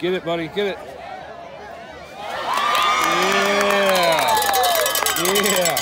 Get it, buddy. Get it. Yeah. Yeah.